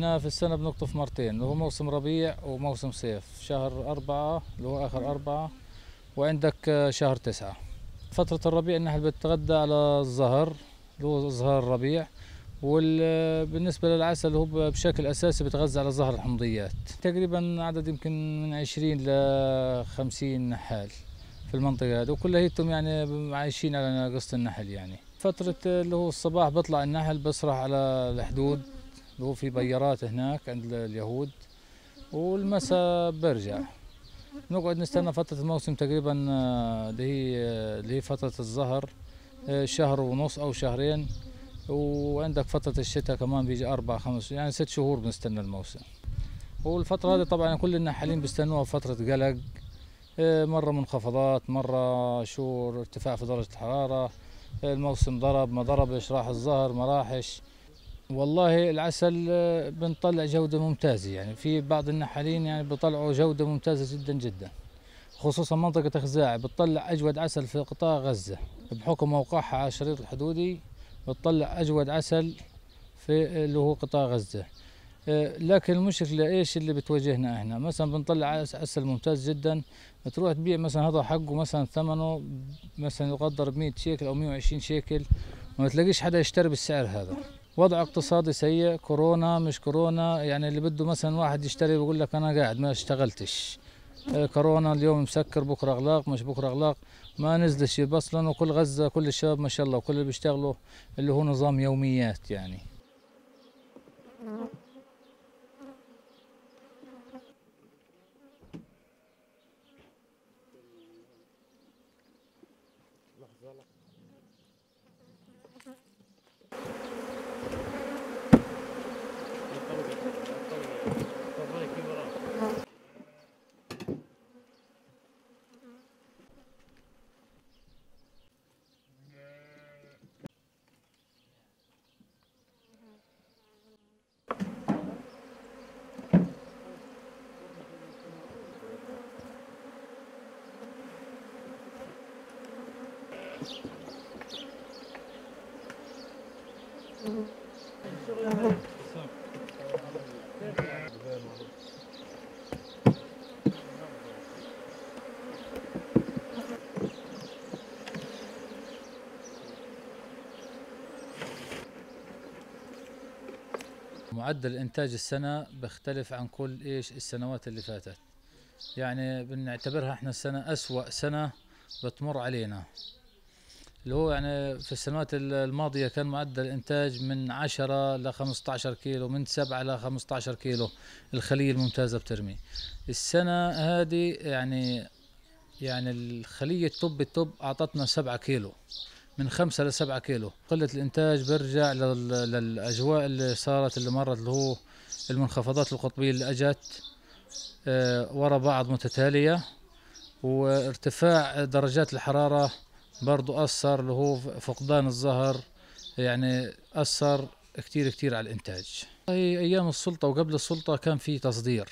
إحنا في السنة بنقطف مرتين اللي هو موسم ربيع وموسم صيف. شهر أربعة اللي هو آخر أربعة وعندك آه، شهر تسعة. فترة الربيع النحل بتتغذى على الزهر اللي هو زهر الربيع وبالنسبة للعسل هو بشكل أساسي بتغذى على زهر الحمضيات. تقريبا عدد يمكن من 20 ل 50 نحال في المنطقة هذه وكلياتهم يعني عايشين على قصة النحل يعني. فترة اللي هو الصباح بطلع النحل بسرح على الحدود. هو في بيارات هناك عند اليهود والمساء برجع. نقعد نستنى فترة الموسم تقريبا آه، اللي هي آه، اللي هي فترة الزهر آه، شهر ونص أو شهرين. وعندك فترة الشتاء كمان بيجي أربع خمس يعني ست شهور بنستنى الموسم. والفترة هذه طبعا كل النحالين بيستنوها فترة قلق مرة منخفضات مرة شهور ارتفاع في درجة الحرارة الموسم ضرب ما ضربش راح الظهر ما راحش. والله العسل آه، بنطلع جودة ممتازة يعني. في بعض النحالين يعني بيطلعوا جودة ممتازة جدا جدا. خصوصا منطقة خزاعي بتطلع أجود عسل في قطاع غزة. بحكم موقعها على الشريط الحدودي بتطلع أجود عسل في اللي هو قطاع غزة. آه، لكن المشكلة إيش اللي بتواجهنا إحنا؟ مثلا بنطلع عس- عسل ممتاز جدا. بتروح تبيع مثلا هذا حقه مثلا ثمنه مثلا يقدر ب 100 شيكل أو 120 شيكل ما تلاقيش حدا يشتري بالسعر هذا. وضع اقتصادي سيء كورونا مش كورونا يعني اللي بده مثلا واحد يشتري بيقول لك أنا قاعد ما اشتغلتش. آه، كورونا اليوم مسكر بكرة أغلاق مش بكرة أغلاق. ما نزلش أصلا وكل غزة كل الشباب ما شاء الله وكل اللي بيشتغلوا اللي هو نظام يوميات يعني. معدل إنتاج السنة بيختلف عن كل إيش السنوات اللي فاتت. يعني بنعتبرها إحنا السنة أسوأ سنة بتمر علينا. اللي هو يعني في السنوات ال- الماضية كان معدل الإنتاج من 10 ل 15 كيلو من 7 ل 15 كيلو الخليه الممتازه بترمي. السنة هذه يعني يعني الخليه ال top ال top أعطتنا 7 كيلو من خمسة لسبعة كيلو. قلة الإنتاج برجع لل- للأجواء اللي صارت اللي مرت اللي هو المنخفضات القطبية اللي أجت آه، ورا بعض متتالية وارتفاع درجات الحرارة برضو أثر اللي هو فقدان الزهر يعني أثر كتير كتير على الإنتاج. هي أيام السلطة وقبل السلطة كان في تصدير.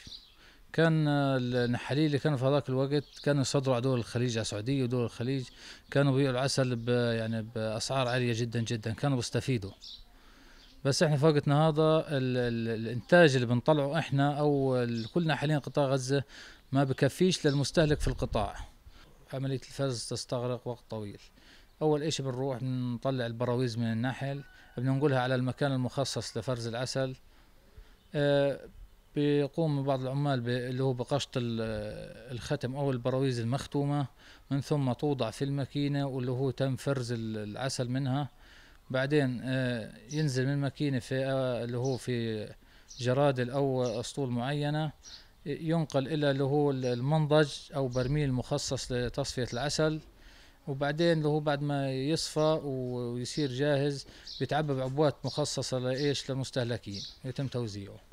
كان النحالين اللي كانوا في هذاك الوقت كانوا يصدروا على دول الخليج على السعودية ودول الخليج. كانوا بيبيعوا العسل ب يعني بأسعار عالية جدا جدا. كانوا بيستفيدوا. بس إحنا في وقتنا هذا ال ال الإنتاج اللي بنطلعه إحنا أو كلنا حاليا قطاع غزة ما بكفيش للمستهلك في القطاع. عملية الفرز تستغرق وقت طويل. أول إشي بنروح نطلع البراويز من النحل بننقلها على المكان المخصص لفرز العسل. آه، بيقوم بعض العمال اللي هو بقشط ال- الختم أو البراويز المختومة من ثم توضع في الماكينة واللي هو تم فرز ال- العسل منها. بعدين آه، ينزل من الماكينة في آه، اللي هو في جرادل أو أسطول معينة. ينقل إلى اللي هو المنضج أو برميل مخصص لتصفية العسل وبعدين اللي هو بعد ما يصفى ويصير جاهز بيتعبى بعبوات مخصصة لإيش؟ للمستهلكين يتم توزيعه.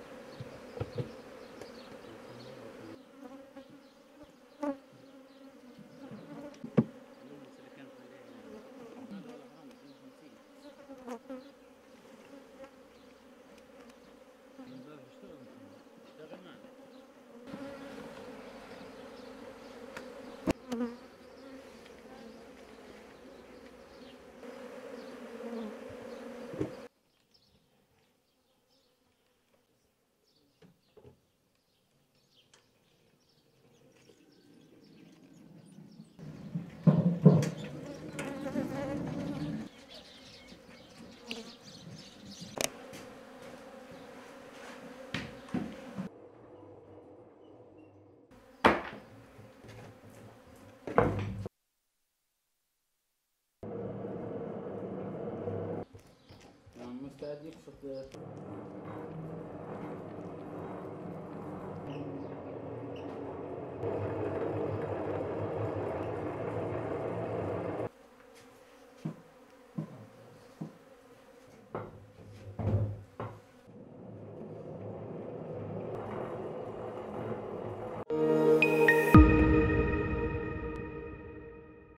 التأليف في